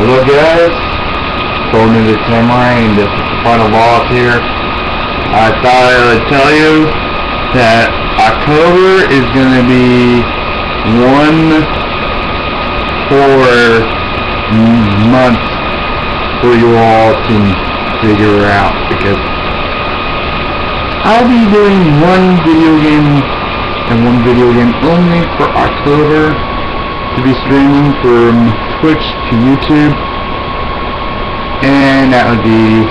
Hello guys, Golden the Samurai and this is the final boss here. I thought I would tell you that October is going to be one four months for you all to figure out because I'll be doing one video game and one video game only for October to be streaming from Twitch to YouTube and that would be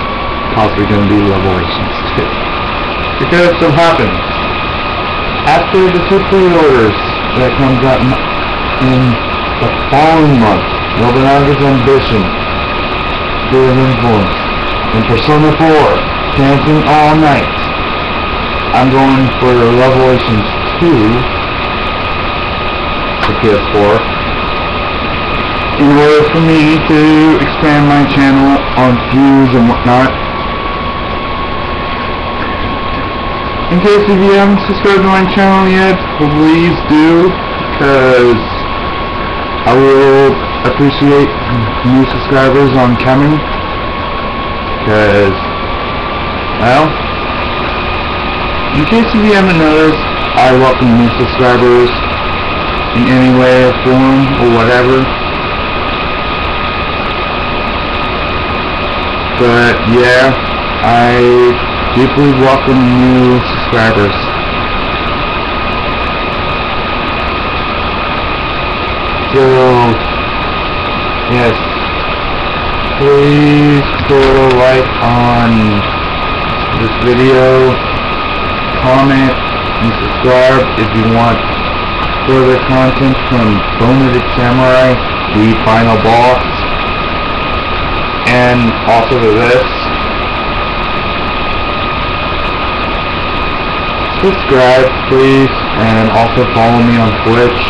possibly going to be Revelations 2 because so happens after the two pre-orders that comes out in, the following month Nobunaga's Ambition Sphere of Influence. And Persona 4 Dancing All Night I'm going for Revelations 2 for PS4 in order for me to expand my channel on views and whatnot. In case if you haven't subscribed to my channel yet, please do, because I will appreciate new subscribers on coming, because, well, in case if you haven't noticed, I welcome new subscribers in any way or form or whatever. But yeah, I deeply welcome new subscribers. So, yes, please throw a like on this video, comment, and subscribe if you want further content from Boneheaded Samurai, the final boss and also this. Subscribe, please, and also follow me on Twitch.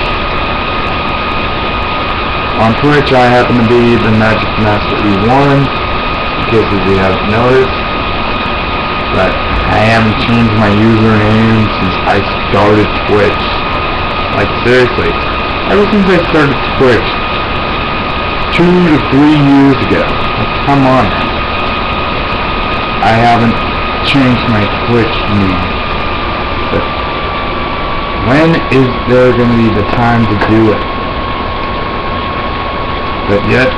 On Twitch, I happen to be the Magic Master E1, in case you haven't noticed. But I haven't changed my username since I started Twitch. Like, seriously. Ever since I started Twitch, two to three years ago. Come on. I haven't changed my Twitch name. But when is there going to be the time to do it? But yet,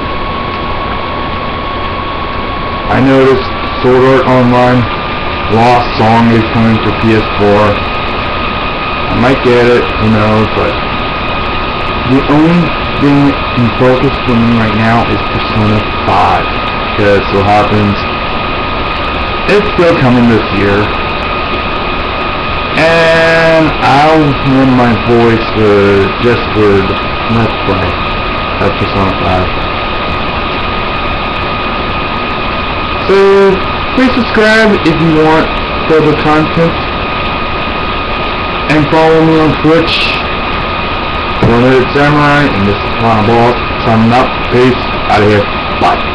I noticed Sword Art Online Lost Song is coming for PS4. I might get it, who knows, but the only thing in focus for me right now is Persona 5 because so happens it's still coming this year. And I'll lend my voice uh, just for the Let's Play of Persona 5 so please subscribe if you want further content. And follow me on Twitch One Samurai and this is Final Boss. Signing up. Peace. Out of here. Bye.